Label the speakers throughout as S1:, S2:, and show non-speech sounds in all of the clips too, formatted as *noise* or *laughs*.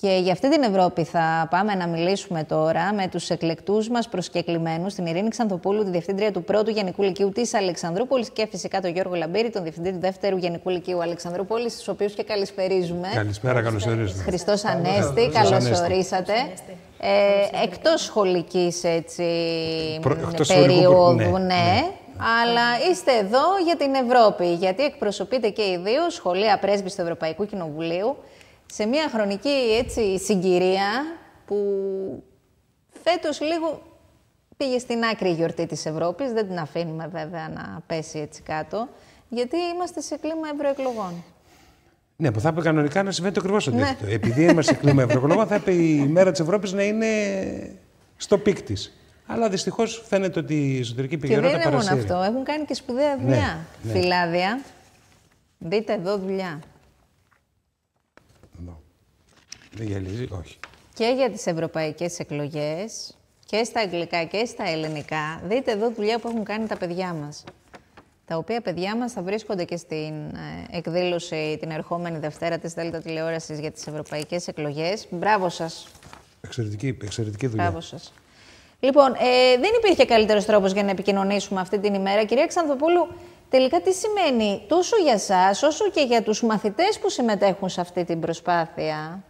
S1: Και για αυτή την Ευρώπη θα πάμε να μιλήσουμε τώρα με τους εκλεκτούς μας προσκεκλημένους, την Ειρήνη Ξανθοπούλου, τη Διευθύντρια του Πρώτου Γενικού Λυκείου της Αλεξανδρούπολης και φυσικά τον Γιώργο Λαμπύρη, τον Διευθυντή του Δεύτερου Γενικού Λυκείου Αλεξανδρούπολης, στους οποίους και καλησπερίζουμε.
S2: Καλησπέρα, καλώς ορίσατε.
S1: Χριστός Ανέστη, καλώς ορίσατε. Ε, εκτός σχολικής έτσι, περίοδου, ναι, ναι, ναι, αλλά είστε εδώ για την Ευρώπη, γιατί εκπροσωπείτε και οι δύο σχολεία πρέσβης του Ευρωπαϊκού Κοινοβουλίου σε μια χρονική έτσι, συγκυρία που φέτος λίγο πήγε στην άκρη η γιορτή της Ευρώπης. Δεν την αφήνουμε βέβαια να πέσει έτσι κάτω, γιατί είμαστε σε κλίμα ευρωεκλογών.
S2: Ναι, που θα έπρεπε κανονικά να συμβαίνει το ακριβώς αντίθετο. Ναι. Επειδή είμαστε σε κλίμα ευρωεκλογών, θα έπρεπε η μέρα της Ευρώπης να είναι στο peak της. Αλλά δυστυχώς φαίνεται ότι η εσωτερική επικαιρότητα
S1: Και δεν είναι μόνο αυτό. Έχουν κάνει και σπουδαία ναι, δουλειά. Ναι, ναι. Φυλάδια. Δείτε εδώ δουλειά.
S2: Δεν γελίζει, όχι.
S1: Και για τις ευρωπαϊκές εκλογές, και στα αγγλικά και στα ελληνικά. Δείτε εδώ δουλειά που έχουν κάνει τα παιδιά μας. Τα οποία παιδιά μας θα βρίσκονται και στην ε, εκδήλωση την ερχόμενη Δευτέρα της Δέλτα Τηλεόρασης για τις ευρωπαϊκές εκλογές. Μπράβο σας.
S2: Εξαιρετική, εξαιρετική δουλειά.
S1: Μπράβο σας. Λοιπόν, ε, δεν υπήρχε καλύτερος τρόπος για να επικοινωνήσουμε αυτή την ημέρα. Κυρία Ξανθοπούλου, τελικά τι σημαίνει τόσο για σας όσο και για τους μαθητές που συμμετέχουν σε αυτή την προσπάθεια;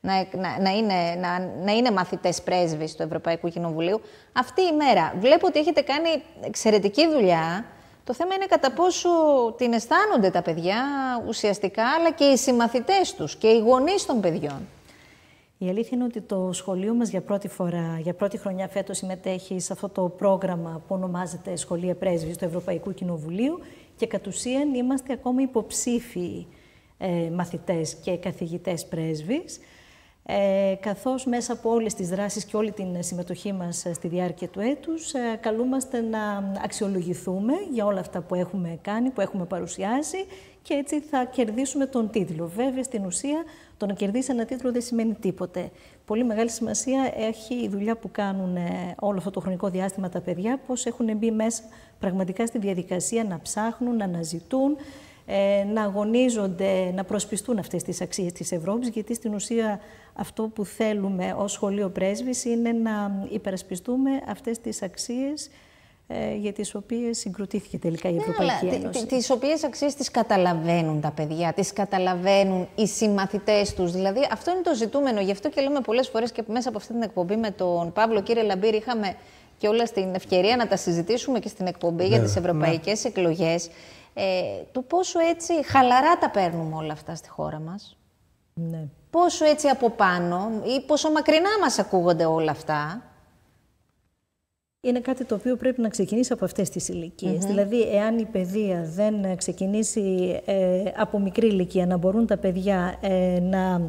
S1: Να, να, είναι, να, να είναι μαθητές πρέσβεις του Ευρωπαϊκού Κοινοβουλίου. Αυτή η μέρα βλέπω ότι έχετε κάνει εξαιρετική δουλειά. Το θέμα είναι κατά πόσο την αισθάνονται τα παιδιά ουσιαστικά, αλλά και οι συμμαθητές τους και οι γονείς των παιδιών.
S3: Η αλήθεια είναι ότι το σχολείο μας για πρώτη φορά, για πρώτη χρονιά φέτος συμμετέχει σε αυτό το πρόγραμμα που ονομάζεται Σχολεία Πρέσβης του Ευρωπαϊκού Κοινοβουλίου και κατ' ουσίαν είμαστε ακόμα υποψήφιοι ε, μαθητές και καθηγητές πρέσβης ε, καθώς μέσα από όλες τις δράσεις και όλη την συμμετοχή μας στη διάρκεια του έτους ε, καλούμαστε να αξιολογηθούμε για όλα αυτά που έχουμε κάνει, που έχουμε παρουσιάσει και έτσι θα κερδίσουμε τον τίτλο. Βέβαια, στην ουσία, το να κερδίσει ένα τίτλο δεν σημαίνει τίποτε. Πολύ μεγάλη σημασία έχει η δουλειά που κάνουν ε, όλο αυτό το χρονικό διάστημα τα παιδιά, πώς έχουν μπει μέσα πραγματικά στη διαδικασία να ψάχνουν, να αναζητούν, ε, να αγωνίζονται, να προσπιστούν αυτές τις αξίες της Ευρώπης, γιατί στην ουσία αυτό που θέλουμε ως σχολείο πρέσβης είναι να υπερασπιστούμε αυτές τις αξίες ε, για τις οποίες συγκροτήθηκε τελικά η ναι, Ευρωπαϊκή
S1: ναι,
S3: Ένωση.
S1: Τις οποίες αξίες τις καταλαβαίνουν τα παιδιά, τις καταλαβαίνουν οι συμμαθητές τους. Δηλαδή αυτό είναι το ζητούμενο. Γι' αυτό και λέμε πολλές φορές και μέσα από αυτή την εκπομπή με τον Παύλο, κύριε Λαμπύρη, είχαμε και όλα στην ευκαιρία να τα συζητήσουμε και στην εκπομπή για ναι, τις ευρωπαϊκές ναι. εκλογές. Ε, το πόσο έτσι χαλαρά τα παίρνουμε όλα αυτά στη χώρα μας.
S3: Ναι
S1: πόσο έτσι από πάνω ή πόσο μακρινά μας ακούγονται όλα αυτά.
S3: Είναι κάτι το οποίο πρέπει να ξεκινήσει από αυτές τις ηλικίες. Δηλαδή, εάν η παιδεία δεν ξεκινήσει ε, από μικρή ηλικία, να μπορούν τα παιδιά ε, να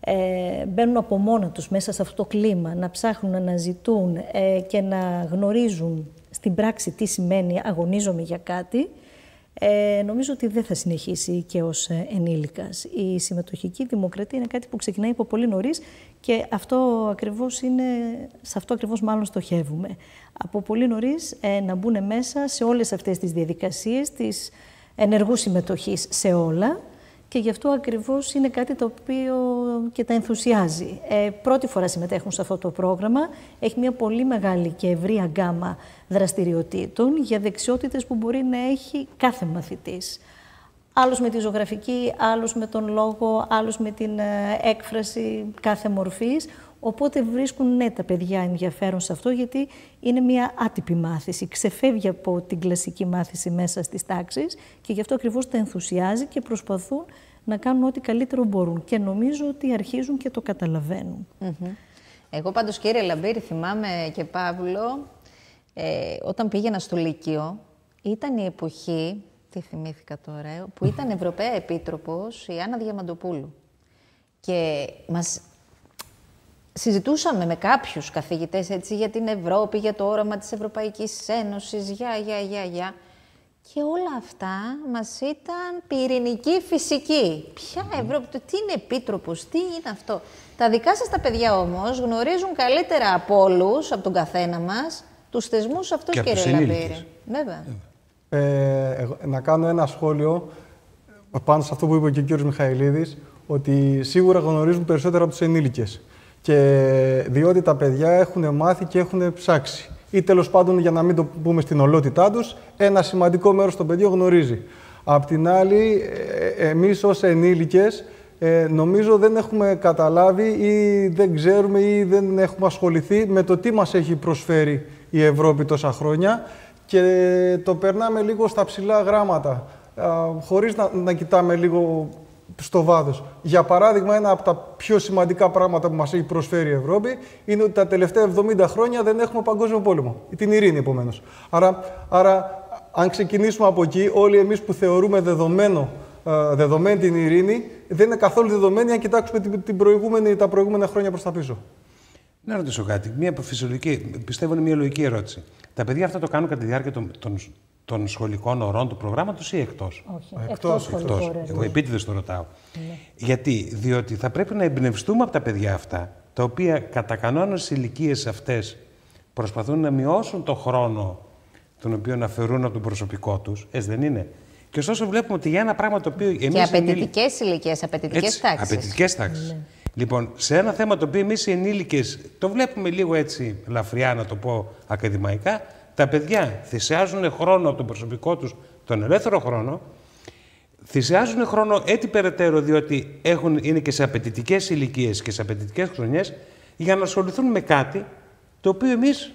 S3: ε, μπαίνουν από μόνα τους μέσα σε αυτό το κλίμα, να ψάχνουν, να αναζητούν ε, και να γνωρίζουν στην πράξη τι σημαίνει αγωνίζομαι για κάτι, ε, νομίζω ότι δεν θα συνεχίσει και ως ε, ενήλικας. Η συμμετοχική δημοκρατία είναι κάτι που ξεκινάει από πολύ νωρίς και αυτό ακριβώς είναι, σε αυτό ακριβώς μάλλον στοχεύουμε. Από πολύ νωρίς ε, να μπουν μέσα σε όλες αυτές τις διαδικασίες της ενεργού συμμετοχής σε όλα και γι' αυτό ακριβώς είναι κάτι το οποίο και τα ενθουσιάζει. Ε, πρώτη φορά συμμετέχουν σε αυτό το πρόγραμμα. Έχει μια πολύ μεγάλη και ευρία γκάμα δραστηριοτήτων για δεξιότητες που μπορεί να έχει κάθε μαθητής. Άλλος με τη ζωγραφική, άλλος με τον λόγο, άλλος με την ε, έκφραση κάθε μορφής. Οπότε βρίσκουν ναι τα παιδιά ενδιαφέρον σε αυτό γιατί είναι μια άτυπη μάθηση. Ξεφεύγει από την κλασική μάθηση μέσα στις τάξεις και γι' αυτό ακριβώς τα ενθουσιάζει και προσπαθούν να κάνουν ό,τι καλύτερο μπορούν. Και νομίζω ότι αρχίζουν και το καταλαβαίνουν.
S1: Εγώ πάντως κύριε Λαμπύρη θυμάμαι και Παύλο ε, όταν πήγαινα στο Λύκειο ήταν η εποχή, τι θυμήθηκα τώρα, ε, που ήταν Ευρωπαία Επίτροπος η Άννα Διαμαντοπούλου. Και μας συζητούσαμε με κάποιους καθηγητές έτσι, για την Ευρώπη, για το όραμα της Ευρωπαϊκής Ένωσης, για, για, για, για. Και όλα αυτά μας ήταν πυρηνική φυσική. Ποια Ευρώπη, το, τι είναι επίτροπος, τι είναι αυτό. Τα δικά σας τα παιδιά όμως γνωρίζουν καλύτερα από όλους, από τον καθένα μας, τους θεσμούς αυτούς, κύριε Λαμπύρη. Βέβαια.
S4: Ε, να κάνω ένα σχόλιο πάνω σε αυτό που είπε και ο κύριος Μιχαηλίδης, ότι σίγουρα γνωρίζουν περισσότερο από τους ενήλικες. Και διότι τα παιδιά έχουν μάθει και έχουν ψάξει. Ή τέλος πάντων, για να μην το πούμε στην ολότητά τους, ένα σημαντικό μέρος των παιδιών γνωρίζει. Απ' την άλλη, ε, εμείς ως ενήλικες, ε, νομίζω δεν έχουμε καταλάβει ή δεν ξέρουμε ή δεν έχουμε ασχοληθεί με το τι μας έχει προσφέρει η Ευρώπη τόσα χρόνια και το περνάμε λίγο στα ψηλά γράμματα, χωρίς να, να κοιτάμε λίγο στο βάθος. Για παράδειγμα, ένα από τα πιο σημαντικά πράγματα που μας έχει προσφέρει η Ευρώπη είναι ότι τα τελευταία 70 χρόνια δεν έχουμε παγκόσμιο πόλεμο. Την ειρήνη, επομένως. Άρα, άρα, αν ξεκινήσουμε από εκεί, όλοι εμείς που θεωρούμε δεδομένο δεδομένη την ειρήνη, δεν είναι καθόλου δεδομένη αν κοιτάξουμε την προηγούμενη, τα προηγούμενα χρόνια προς τα πίσω.
S2: Να ρωτήσω κάτι. Μια φυσιολογική, πιστεύω είναι μια λογική ερώτηση. Τα παιδιά αυτά το κάνουν κατά τη διάρκεια των, των, των σχολικών ωρών του προγράμματος ή εκτός;
S3: Όχι, εκτός.
S2: Εγώ επίτηδες το ρωτάω. Ναι. Γιατί, διότι θα πρέπει να εμπνευστούμε από τα παιδιά αυτά, τα οποία κατά κανόνα στι ηλικίες αυτές προσπαθούν να μειώσουν το χρόνο τον οποίο αφαιρούν από τον προσωπικό τους. Έτσι δεν είναι; Και ωστόσο βλέπουμε ότι για ένα πράγμα το οποίο.
S1: Εμείς και απαιτητικές ηλικίες, απαιτητικές τάξεις.
S2: Απαιτητικές τάξεις. Ναι. Λοιπόν, σε ένα θέμα το οποίο εμείς οι ενήλικες το βλέπουμε λίγο έτσι λαφριά, να το πω ακαδημαϊκά, τα παιδιά θυσιάζουν χρόνο από τον προσωπικό τους, τον ελεύθερο χρόνο, θυσιάζουν χρόνο έτσι περαιτέρω, διότι έχουν, είναι και σε απαιτητικές ηλικίες και σε απαιτητικές χρονιές, για να ασχοληθούν με κάτι το οποίο εμείς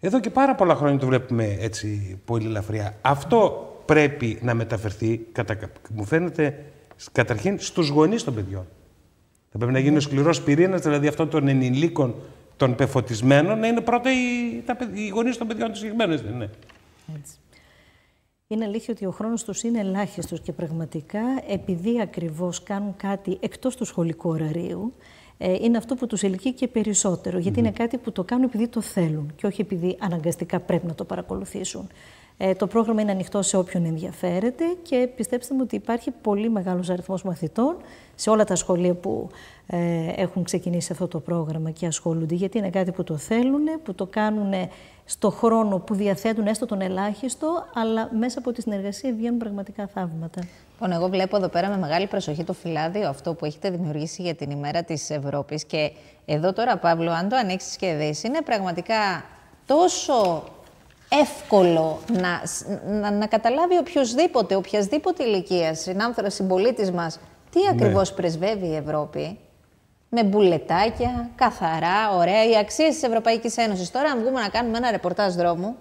S2: εδώ και πάρα πολλά χρόνια το βλέπουμε έτσι πολύ ελαφριά. Αυτό πρέπει να μεταφερθεί, κατα... μου φαίνεται, καταρχήν στους γονείς των παιδιών. Θα πρέπει να γίνει ο σκληρός πυρήνας, δηλαδή αυτών των ενηλίκων των πεφωτισμένων, να είναι πρώτα οι, τα, οι γονείς των παιδιών τους συγκεκριμένου. Ναι. Έτσι.
S3: Είναι αλήθεια ότι ο χρόνος τους είναι ελάχιστος και πραγματικά επειδή ακριβώς κάνουν κάτι εκτός του σχολικού ωραρίου, ε, είναι αυτό που τους ελκύει και περισσότερο, γιατί είναι κάτι που το κάνουν επειδή το θέλουν και όχι επειδή αναγκαστικά πρέπει να το παρακολουθήσουν. Ε, το πρόγραμμα είναι ανοιχτό σε όποιον ενδιαφέρεται και πιστέψτε μου ότι υπάρχει πολύ μεγάλος αριθμός μαθητών σε όλα τα σχολεία που ε, έχουν ξεκινήσει αυτό το πρόγραμμα και ασχολούνται, γιατί είναι κάτι που το θέλουν, που το κάνουν στο χρόνο που διαθέτουν έστω τον ελάχιστο, αλλά μέσα από τη συνεργασία βγαίνουν πραγματικά θαύματα.
S1: Λοιπόν, εγώ βλέπω εδώ πέρα με μεγάλη προσοχή το φυλάδιο αυτό που έχετε δημιουργήσει για την ημέρα της Ευρώπης και εδώ τώρα, Παύλο, αν το ανοίξεις και δεις, είναι πραγματικά τόσο εύκολο να, να, να καταλάβει οποιοδήποτε, οποιασδήποτε ηλικία, συνάνθρωπος συμπολίτης μας, τι ναι. ακριβώς πρεσβεύει η Ευρώπη. Με μπουλετάκια, καθαρά, ωραία, οι αξίες της Ευρωπαϊκής Ένωσης. Τώρα, αν βγούμε να κάνουμε ένα ρεπορτάζ δρόμου,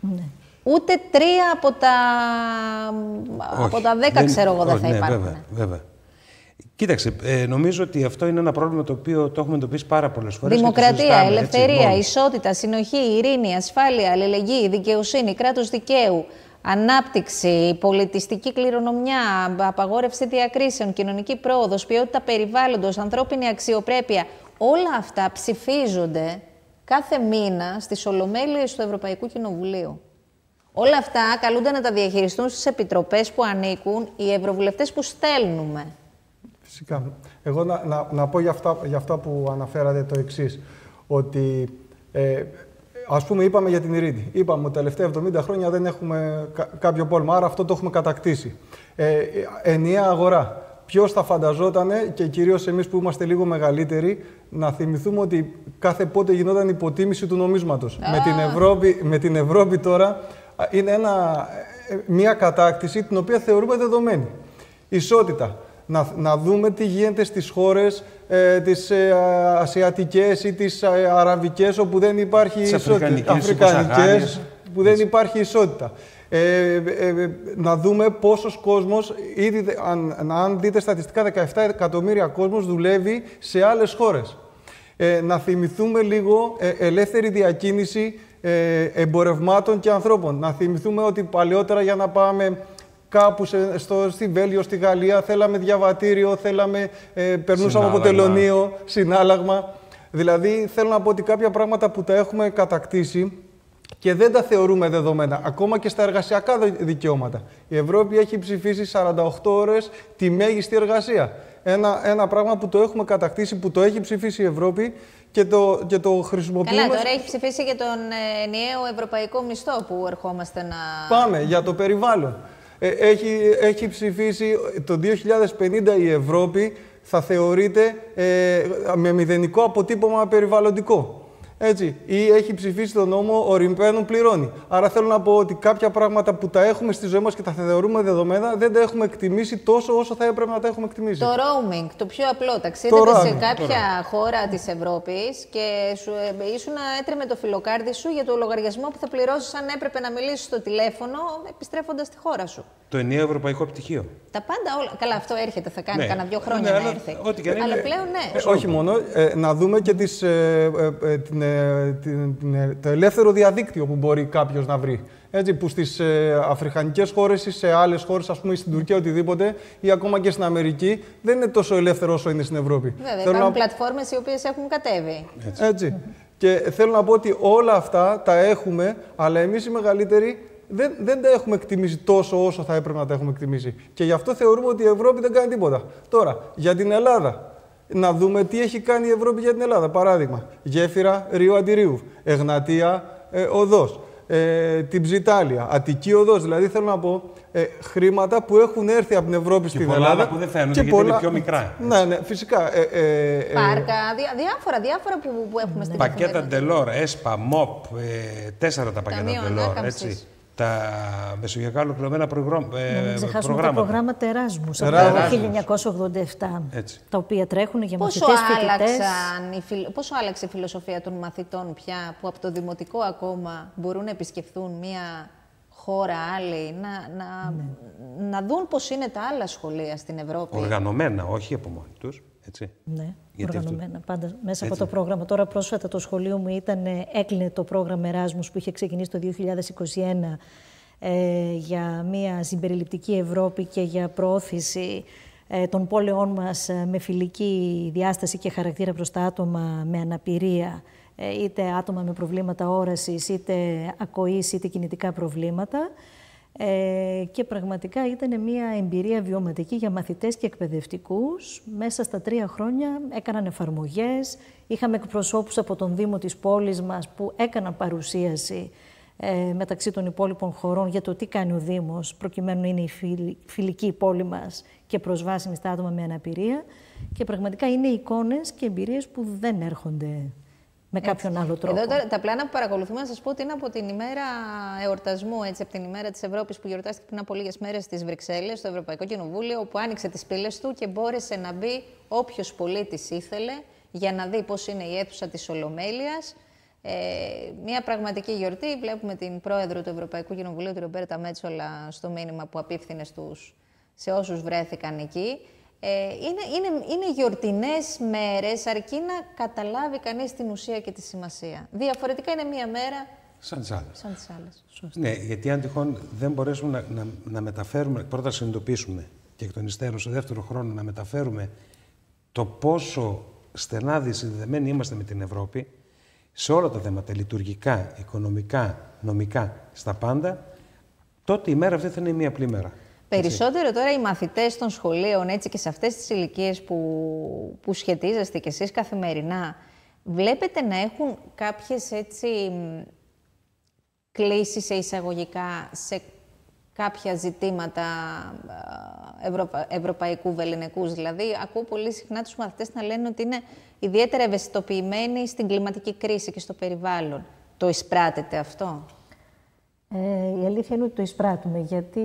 S1: ναι. ούτε τρία από τα, από τα δέκα, ξέρω εγώ, δεν θα ναι, υπάρχουν.
S2: Βέβαια, βέβαια. Κοίταξε, ε, νομίζω ότι αυτό είναι ένα πρόβλημα το οποίο το έχουμε εντοπίσει πάρα πολλές φορές.
S1: Δημοκρατία, ελευθερία, έτσι, ισότητα, συνοχή, ειρήνη, ασφάλεια, αλληλεγγύη, δικαιοσύνη, κράτος δικαίου, ανάπτυξη, πολιτιστική κληρονομιά, απαγόρευση διακρίσεων, κοινωνική πρόοδος, ποιότητα περιβάλλοντος, ανθρώπινη αξιοπρέπεια. Όλα αυτά ψηφίζονται κάθε μήνα στις ολομέλειες του Ευρωπαϊκού Κοινοβουλίου. Όλα αυτά καλούνται να τα διαχειριστούν στις επιτροπές που ανήκουν οι ευρωβουλευτές που στέλνουμε.
S4: Φυσικά. Εγώ να, να, να πω για αυτά, για αυτά που αναφέρατε το εξής. Ότι ε, ας πούμε είπαμε για την ειρήνη. Είπαμε ότι τα τελευταία 70 χρόνια δεν έχουμε κάποιο πόλεμο, άρα αυτό το έχουμε κατακτήσει. Ε, ενιαία αγορά. Ποιος θα φανταζόταν και κυρίως εμείς που είμαστε λίγο μεγαλύτεροι να θυμηθούμε ότι κάθε πότε γινόταν υποτίμηση του νομίσματος. Με, την Ευρώπη, με την Ευρώπη τώρα είναι ένα, ε, μια κατάκτηση την οποία θεωρούμε δεδομένη. Ισότητα να, να δούμε τι γίνεται στις χώρες ε, τις ε, ασιατικές ή τις ε, αραβικές όπου δεν υπάρχει ισότητα. Αφρικανικές, που δεν υπάρχει ισότητα. Ε, ε, να δούμε πόσος κόσμος, ήδη, αν, αν δείτε στατιστικά, 17 εκατομμύρια κόσμος δουλεύει σε άλλες χώρες. Ε, να θυμηθούμε λίγο ελεύθερη διακίνηση εμπορευμάτων και ανθρώπων. Να θυμηθούμε ότι παλαιότερα για να πάμε κάπου σε, στο, στη Βέλγιο, στη Γαλλία, θέλαμε διαβατήριο, θέλαμε, ε, περνούσαμε από τελωνίο, συνάλλαγμα. Δηλαδή, θέλω να πω ότι κάποια πράγματα που τα έχουμε κατακτήσει και δεν τα θεωρούμε δεδομένα, ακόμα και στα εργασιακά δικαιώματα. Η Ευρώπη έχει ψηφίσει 48 ώρες τη μέγιστη εργασία. Ένα, ένα πράγμα που το έχουμε κατακτήσει, που το έχει ψηφίσει η Ευρώπη και το, και το χρησιμοποιούμε.
S1: Καλά, τώρα έχει ψηφίσει και τον ε, ενιαίο ευρωπαϊκό μισθό που ερχόμαστε να...
S4: Πάμε, για το περιβάλλον. Ε, έχει, έχει ψηφίσει το 2050 η Ευρώπη θα θεωρείται ε, με μηδενικό αποτύπωμα περιβαλλοντικό. Έτσι. Ή έχει ψηφίσει τον νόμο ο Ριμπένον πληρώνει. Άρα θέλω να πω ότι κάποια πράγματα που τα έχουμε στη ζωή μας και τα θεωρούμε δεδομένα δεν τα έχουμε εκτιμήσει τόσο όσο θα έπρεπε να τα έχουμε εκτιμήσει.
S1: Το roaming, το πιο απλό. Ταξίδευε σε κάποια χώρα της Ευρώπης και σου ε, ήσουν έτρεμε το φιλοκάρδι σου για το λογαριασμό που θα πληρώσεις αν έπρεπε να μιλήσεις στο τηλέφωνο επιστρέφοντας στη χώρα σου.
S2: Το ενιαίο ευρωπαϊκό πτυχίο.
S1: Τα πάντα όλα. Καλά, αυτό έρχεται, θα κάνει ναι. κανένα δύο χρόνια ναι, να έρθει.
S2: Ό,τι και
S1: αλλά πλέον ναι.
S4: Ε, όχι μόνο, ε, να δούμε και τις, ε, ε την ε, το ελεύθερο διαδίκτυο που μπορεί κάποιος να βρει. Έτσι, που στις ε, αφρικανικές χώρες ή σε άλλες χώρες, ας πούμε στην Τουρκία, οτιδήποτε, ή ακόμα και στην Αμερική, δεν είναι τόσο ελεύθερο όσο είναι στην Ευρώπη.
S1: Βέβαια, υπάρχουν να... πλατφόρμες οι οποίες έχουν κατέβει.
S4: Έτσι. Έτσι. Και θέλω να πω ότι όλα αυτά τα έχουμε, αλλά εμείς οι μεγαλύτεροι δεν, δεν τα έχουμε εκτιμήσει τόσο όσο θα έπρεπε να τα έχουμε εκτιμήσει. Και γι' αυτό θεωρούμε ότι η Ευρώπη δεν κάνει τίποτα. Τώρα, για την Ελλάδα να δούμε τι έχει κάνει η Ευρώπη για την Ελλάδα. Παράδειγμα, γέφυρα Ρίου Αντιρίου, Εγνατία ε, Οδός, ε, την Ψιτάλια, Αττική Οδός. Δηλαδή θέλω να πω ε, χρήματα που έχουν έρθει από την Ευρώπη
S2: και
S4: στην
S2: πολλά
S4: Ελλάδα.
S2: που δεν φαίνονται γιατί πολλά... είναι πιο μικρά.
S4: Ναι, ναι, φυσικά.
S1: Ε, ε, ε, Πάρκα, διά, διάφορα, διάφορα που, που έχουμε στην
S2: Πακέτα Ντελόρ, ΕΣΠΑ, ΜΟΠ, ε, τέσσερα τα πακέτα Ντελόρ, έτσι τα μεσογειακά ολοκληρωμένα ε, προγράμματα.
S3: Να μην ξεχάσουμε τα προγράμματα Εράσμους από το 1987, τα οποία τρέχουν για πόσο μαθητές
S1: φοιτητές. Πόσο άλλαξε η φιλοσοφία των μαθητών πια που από το δημοτικό ακόμα μπορούν να επισκεφθούν μια χώρα άλλη, να, να, ναι. να δουν πώς είναι τα άλλα σχολεία στην Ευρώπη;
S2: Οργανωμένα, όχι από μόνοι τους. Έτσι.
S3: Ναι, Γιατί οργανωμένα. Αυτό... Πάντα μέσα έτσι. από το πρόγραμμα. Τώρα πρόσφατα το σχολείο μου ήταν, έκλεινε το πρόγραμμα Εράσμους που είχε ξεκινήσει το 2021 ε, για μια συμπεριληπτική Ευρώπη και για προώθηση ε, των πόλεων μας ε, με φιλική διάσταση και χαρακτήρα προς τα άτομα με αναπηρία, ε, είτε άτομα με προβλήματα όρασης, είτε ακοής, είτε κινητικά προβλήματα. Ε, και πραγματικά ήταν μια εμπειρία βιωματική για μαθητές και εκπαιδευτικούς. Μέσα στα τρία χρόνια έκαναν εφαρμογές, είχαμε εκπροσώπους από τον Δήμο της πόλης μας που έκαναν παρουσίαση ε, μεταξύ των υπόλοιπων χωρών για το τι κάνει ο Δήμος, προκειμένου είναι η φιλική πόλη μας και προσβάσιμη στα άτομα με αναπηρία. Και πραγματικά είναι εικόνες και εμπειρίες που δεν έρχονται με κάποιον άλλο τρόπο.
S1: Εδώ τα πλάνα που παρακολουθούμε, να σας πω ότι είναι από την ημέρα εορτασμού, έτσι, από την ημέρα της Ευρώπης που γιορτάστηκε πριν από λίγες μέρες στις Βρυξέλλες, στο Ευρωπαϊκό Κοινοβούλιο, όπου άνοιξε τις πύλες του και μπόρεσε να μπει όποιος πολίτης ήθελε για να δει πώς είναι η αίθουσα της Ολομέλειας. Ε, μια πραγματική γιορτή. Βλέπουμε την πρόεδρο του Ευρωπαϊκού Κοινοβουλίου, την Ρομπέρτα Μέτσολα, στο μήνυμα που απίφθινε στους, σε όσους βρέθηκαν εκεί. Ε, είναι, είναι, είναι γιορτινές μέρες, αρκεί να καταλάβει κανείς την ουσία και τη σημασία. Διαφορετικά είναι μία μέρα
S2: Σαν τις άλλες.
S1: Σαν τις άλλες.
S2: Ναι, γιατί αν τυχόν δεν μπορέσουμε να, να, να μεταφέρουμε, πρώτα να συνειδητοποιήσουμε και εκ των υστέρων, σε δεύτερο χρόνο να μεταφέρουμε το πόσο στενά δυσυνδεμένοι είμαστε με την Ευρώπη σε όλα τα θέματα, λειτουργικά, οικονομικά, νομικά, στα πάντα, τότε η μέρα αυτή θα είναι μία απλή μέρα.
S1: Περισσότερο τώρα οι μαθητές των σχολείων έτσι και σε αυτές τις ηλικίες που, που σχετίζεστε κι εσείς καθημερινά, βλέπετε να έχουν κάποιες έτσι κλήσεις σε εισαγωγικά σε κάποια ζητήματα ευρωπα... ευρωπαϊκού βεληνικούς. Δηλαδή, ακούω πολύ συχνά τους μαθητές να λένε ότι είναι ιδιαίτερα ευαισθητοποιημένοι στην κλιματική κρίση και στο περιβάλλον. Το εισπράτεται αυτό;
S3: Ε, η αλήθεια είναι ότι το εισπράττουμε, γιατί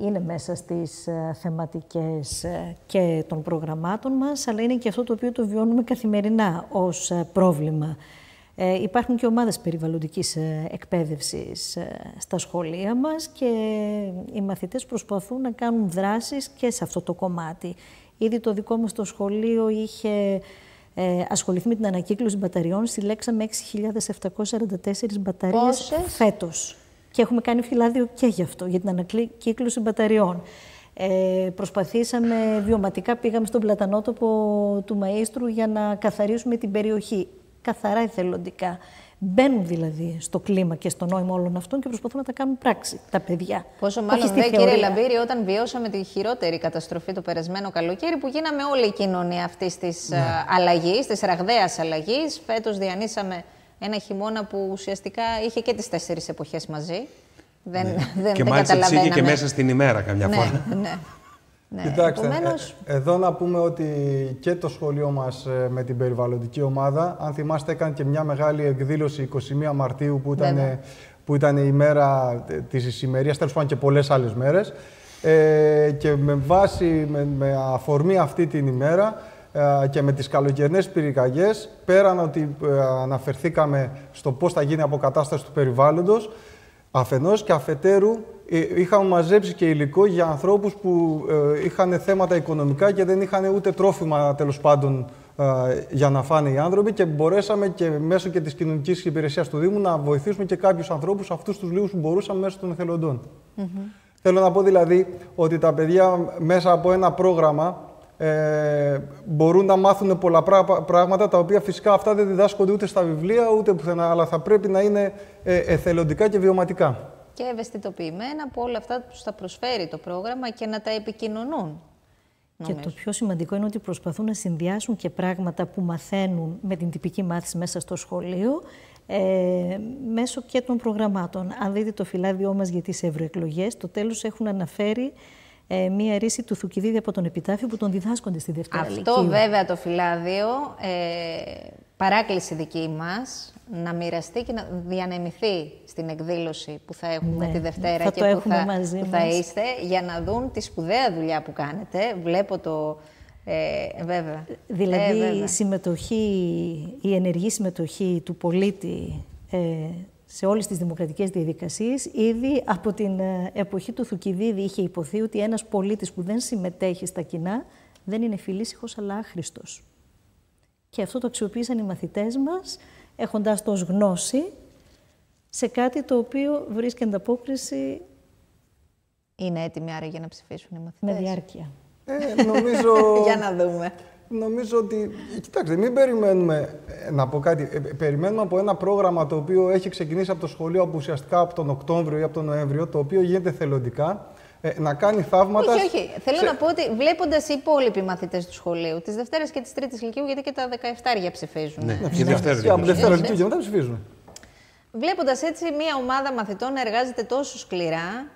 S3: είναι μέσα στις ε, θεματικές ε, και των προγραμμάτων μας, αλλά είναι και αυτό το οποίο το βιώνουμε καθημερινά ως ε, πρόβλημα. Ε, υπάρχουν και ομάδες περιβαλλοντικής εκπαίδευσης στα σχολεία μας και οι μαθητές προσπαθούν να κάνουν δράσεις και σε αυτό το κομμάτι. Ήδη το δικό μας το σχολείο είχε ε, ασχοληθεί με την ανακύκλωση μπαταριών. Συλλέξαμε 6.744 μπαταρίες Πόσες; φέτος και έχουμε κάνει φυλάδιο και γι' αυτό, για την ανακύκλωση μπαταριών. Ε, προσπαθήσαμε βιωματικά, πήγαμε στον πλατανότοπο του Μαΐστρου για να καθαρίσουμε την περιοχή. Καθαρά εθελοντικά. Μπαίνουν δηλαδή στο κλίμα και στο νόημα όλων αυτών και προσπαθούν να τα κάνουν πράξη τα παιδιά.
S1: Πόσο μάλλον δε, κύριε Λαμπύρη, όταν βιώσαμε τη χειρότερη καταστροφή το περασμένο καλοκαίρι, που γίναμε όλη η κοινωνία αυτής της ναι. Ε, αλλαγής, της ραγδαίας αλλαγής. Φέτος διανύσαμε ένα χειμώνα που ουσιαστικά είχε και τις τέσσερις εποχές μαζί. Δεν, ναι. δεν,
S2: και μάλιστα τις και μέσα στην ημέρα καμιά
S1: ναι,
S2: φορά.
S1: Ναι.
S4: Ναι, Κοιτάξτε, επομένως... ε, εδώ να πούμε ότι και το σχολείο μας ε, με την περιβαλλοντική ομάδα, αν θυμάστε, έκανε και μια μεγάλη εκδήλωση 21 Μαρτίου που ήταν, που ήταν η μέρα της ησημερίας, τέλος πάντων και πολλές άλλες μέρες. Ε, και με βάση, με, με αφορμή αυτή την ημέρα ε, και με τις καλοκαιρινές πυρικαγιές, πέραν ότι ε, αναφερθήκαμε στο πώς θα γίνει η αποκατάσταση του περιβάλλοντος, αφενός και αφετέρου ε, είχαμε μαζέψει και υλικό για ανθρώπους που ε, είχαν θέματα οικονομικά και δεν είχαν ούτε τρόφιμα τέλος πάντων ε, για να φάνε οι άνθρωποι και μπορέσαμε και μέσω και της κοινωνικής υπηρεσίας του Δήμου να βοηθήσουμε και κάποιους ανθρώπους, αυτούς τους λίγους που μπορούσαμε μέσω των εθελοντών. Mm Θέλω να πω δηλαδή ότι τα παιδιά μέσα από ένα πρόγραμμα ε, μπορούν να μάθουν πολλά πράγματα τα οποία φυσικά αυτά δεν διδάσκονται ούτε στα βιβλία ούτε πουθενά, αλλά θα πρέπει να είναι εθελοντικά και βιωματικά
S1: και ευαισθητοποιημένα από όλα αυτά που θα προσφέρει το πρόγραμμα και να τα επικοινωνούν.
S3: Και το πιο σημαντικό είναι ότι προσπαθούν να συνδυάσουν και πράγματα που μαθαίνουν με την τυπική μάθηση μέσα στο σχολείο ε, μέσω και των προγραμμάτων. Αν δείτε το φυλάδιό μας για τις ευρωεκλογές, το τέλος έχουν αναφέρει ε, μία ρίση του Θουκυδίδη από τον Επιτάφιο που τον διδάσκονται στη Δευτέρα
S1: Αυτό βέβαια το φυλάδιο, ε, παράκληση δική μας, να μοιραστεί και να διανεμηθεί στην εκδήλωση που θα έχουμε
S3: ναι,
S1: τη Δευτέρα
S3: θα
S1: και που, θα, που θα είστε, για να δουν τη σπουδαία δουλειά που κάνετε. Βλέπω το... Ε, βέβαια.
S3: Δηλαδή ε, η συμμετοχή, η ενεργή συμμετοχή του πολίτη ε, σε όλες τις δημοκρατικές διαδικασίες, ήδη από την ε, εποχή του Θουκυδίδη είχε υποθεί ότι ένας πολίτης που δεν συμμετέχει στα κοινά δεν είναι φιλήσυχος αλλά άχρηστος. Και αυτό το αξιοποίησαν οι μαθητές μας έχοντας το ως γνώση σε κάτι το οποίο βρίσκει ανταπόκριση...
S1: Είναι έτοιμοι άρα για να ψηφίσουν οι μαθητές;
S3: Με διάρκεια.
S4: Ε, νομίζω... *laughs*
S1: για να δούμε.
S4: Νομίζω ότι, κοιτάξτε, μην περιμένουμε, ε, να πω κάτι, ε, περιμένουμε από ένα πρόγραμμα το οποίο έχει ξεκινήσει από το σχολείο από ουσιαστικά από τον Οκτώβριο ή από τον Νοέμβριο, το οποίο γίνεται θελοντικά, ε, να κάνει θαύματα.
S1: Όχι, όχι. Θέλω να πω ότι βλέποντας οι υπόλοιποι μαθητές του σχολείου, τη Δευτέρα και τη Τρίτη Λυκείου, γιατί και τα 17 ψηφίζουν.
S2: Ναι, ναι. και Δευτέρα.
S4: Από Δευτέρα Λυκείου και μετά ψηφίζουν.
S1: Βλέποντας έτσι μια ομάδα μαθητών να εργάζεται τόσο σκληρά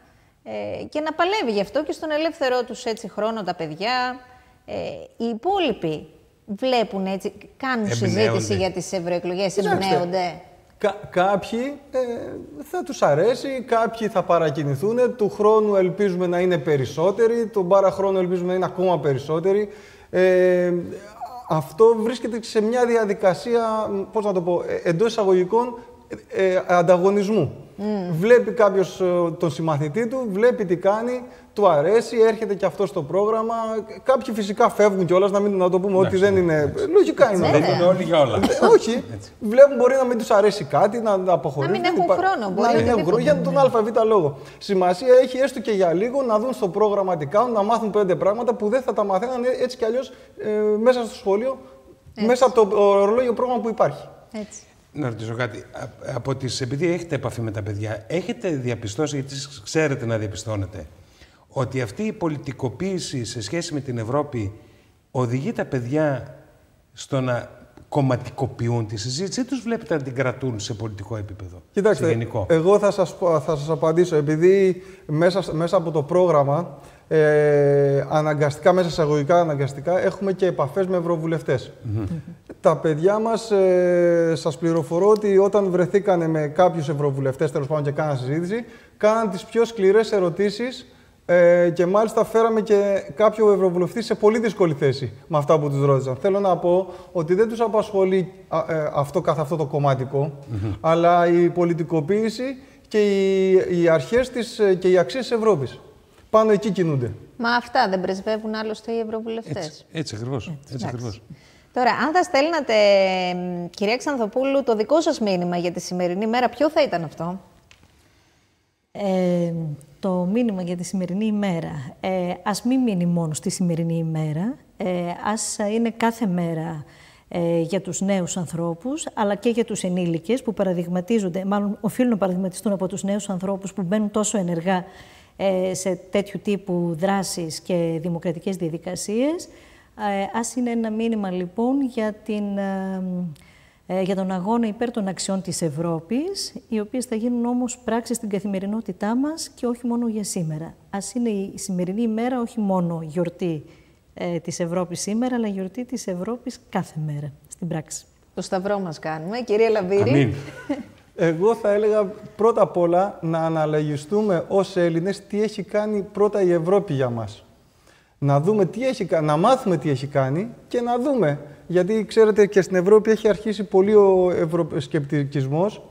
S1: ε, και να παλεύει γι' αυτό και στον ελεύθερό τους έτσι χρόνο τα παιδιά, ε, οι υπόλοιποι βλέπουν έτσι, κάνουν συζήτηση για τις ευρωεκλογές, εμπνέονται.
S4: Κα, κάποιοι ε, θα τους αρέσει, κάποιοι θα παρακινηθούν, του χρόνου ελπίζουμε να είναι περισσότεροι, τον πάρα χρόνο ελπίζουμε να είναι ακόμα περισσότεροι. Ε, αυτό βρίσκεται σε μια διαδικασία, πώς να το πω, ε, εντός εισαγωγικών ε, ανταγωνισμού. Βλέπει κάποιος τον συμμαθητή του, βλέπει τι κάνει, του αρέσει, έρχεται και αυτό στο πρόγραμμα. Κάποιοι φυσικά φεύγουν κιόλας, να, μην, να το πούμε ότι δεν είναι. Λογικά είναι.
S2: Δεν είναι όλοι για όλα.
S4: Όχι. Βλέπουν μπορεί να μην τους αρέσει κάτι, να αποχωρήσουν.
S1: Να μην έχουν χρόνο.
S4: Μπορεί να μην έχουν χρόνο για τον ΑΒ λόγο. Σημασία έχει έστω και για λίγο να δουν στο πρόγραμμα τι κάνουν, να μάθουν πέντε πράγματα που δεν θα τα μαθαίναν έτσι κι αλλιώς ε, μέσα στο σχολείο, μέσα από το ορολόγιο πρόγραμμα που υπάρχει.
S1: Έτσι.
S2: Να ρωτήσω κάτι. Από τις, επειδή έχετε επαφή με τα παιδιά, έχετε διαπιστώσει, γιατί ξέρετε να διαπιστώνετε, ότι αυτή η πολιτικοποίηση σε σχέση με την Ευρώπη οδηγεί τα παιδιά στο να κομματικοποιούν τη συζήτηση ή τους βλέπετε να την κρατούν σε πολιτικό επίπεδο,
S4: Κοιτάξτε,
S2: σε γενικό;
S4: εγώ θα σας, θα σας απαντήσω. Επειδή μέσα, μέσα από το πρόγραμμα, ε, αναγκαστικά, μέσα εισαγωγικά αναγκαστικά, έχουμε και επαφές με ευρωβουλευτές. Τα παιδιά μας, ε, σας πληροφορώ ότι όταν βρεθήκανε με κάποιους ευρωβουλευτές, τέλος πάντων και κάναν συζήτηση, κάναν τις πιο σκληρές ερωτήσεις ε, και μάλιστα φέραμε και κάποιο ευρωβουλευτή σε πολύ δύσκολη θέση με αυτά που τους ρώτησαν. Θέλω να πω ότι δεν τους απασχολεί ε, αυτό καθ' αυτό το κομματικο αλλά η πολιτικοποίηση και οι, οι αρχές της ε, και οι αξίες της Ευρώπης. Πάνω εκεί κινούνται.
S1: Μα αυτά δεν πρεσβεύουν άλλωστε οι ευρωβουλευτές.
S2: Έτσι, έτσι ακριβώς. Έτσι, ακριβώς.
S1: Τώρα, αν θα στέλνατε, κυρία Ξανθοπούλου, το δικό σας μήνυμα για τη σημερινή μέρα, ποιο θα ήταν αυτό;
S3: Ε, το μήνυμα για τη σημερινή ημέρα. Ε, ας μην μείνει μόνος στη σημερινή ημέρα, ε, ας είναι κάθε μέρα ε, για τους νέους ανθρώπους, αλλά και για τους ενήλικες που παραδειγματίζονται, μάλλον οφείλουν να παραδειγματιστούν από τους νέους ανθρώπους που μπαίνουν τόσο ενεργά ε, σε τέτοιου τύπου δράσεις και δημοκρατικές διαδικασίες. Ε, ας είναι ένα μήνυμα λοιπόν για την ε, για τον αγώνα υπέρ των αξιών της Ευρώπης, οι οποίες θα γίνουν όμως πράξη στην καθημερινότητά μας και όχι μόνο για σήμερα. Ας είναι η σημερινή ημέρα όχι μόνο γιορτή ε, της Ευρώπης σήμερα, αλλά γιορτή της Ευρώπης κάθε μέρα στην πράξη.
S1: Το σταυρό μας κάνουμε. Κυρία Λαμπύρη. *laughs*
S4: Εγώ θα έλεγα πρώτα απ' όλα να αναλογιστούμε ως Έλληνες τι έχει κάνει πρώτα η Ευρώπη για μας. Να δούμε τι έχει να μάθουμε τι έχει κάνει και να δούμε. Γιατί ξέρετε και στην Ευρώπη έχει αρχίσει πολύ ο ευρωσκεπτικισμός.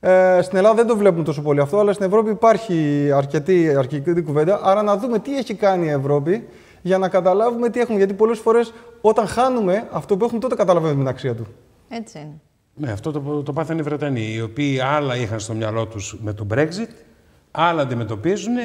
S4: Ε, στην Ελλάδα δεν το βλέπουμε τόσο πολύ αυτό, αλλά στην Ευρώπη υπάρχει αρκετή, αρκετή κουβέντα. Άρα να δούμε τι έχει κάνει η Ευρώπη για να καταλάβουμε τι έχουμε. Γιατί πολλές φορές όταν χάνουμε αυτό που έχουμε, τότε καταλαβαίνουμε την αξία του.
S1: Έτσι είναι.
S2: Ναι, αυτό το, το πάθανε οι Βρετανοί, οι οποίοι άλλα είχαν στο μυαλό τους με το Brexit, άλλα αντιμετωπίζουν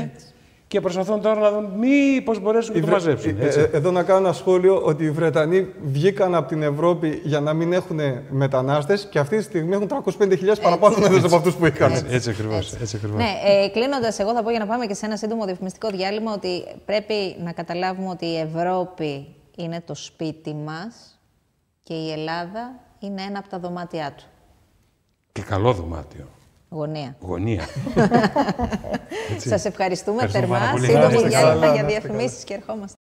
S2: και προσπαθούν τώρα να δουν μήπως μπορέσουν να το μαζέψουν.
S4: Ε, ε, εδώ να κάνω ένα σχόλιο ότι οι Βρετανοί βγήκαν από την Ευρώπη για να μην έχουν μετανάστες και αυτή τη στιγμή έχουν 305.000 παραπάνω μετανάστες από αυτούς που είχαν.
S2: Έτσι, έτσι ακριβώς. Έτσι ακριβώς.
S1: Ναι, ε, Κλείνοντας, εγώ θα πω για να πάμε και σε ένα σύντομο διαφημιστικό διάλειμμα ότι πρέπει να καταλάβουμε ότι η Ευρώπη είναι το σπίτι μας και η Ελλάδα είναι ένα από τα δωμάτια του.
S2: Και καλό δωμάτιο.
S1: Γωνία.
S2: Γωνία. *laughs*
S1: Σας ευχαριστούμε θερμά. Σύντομη διάλειμμα για διαφημίσεις και ερχόμαστε.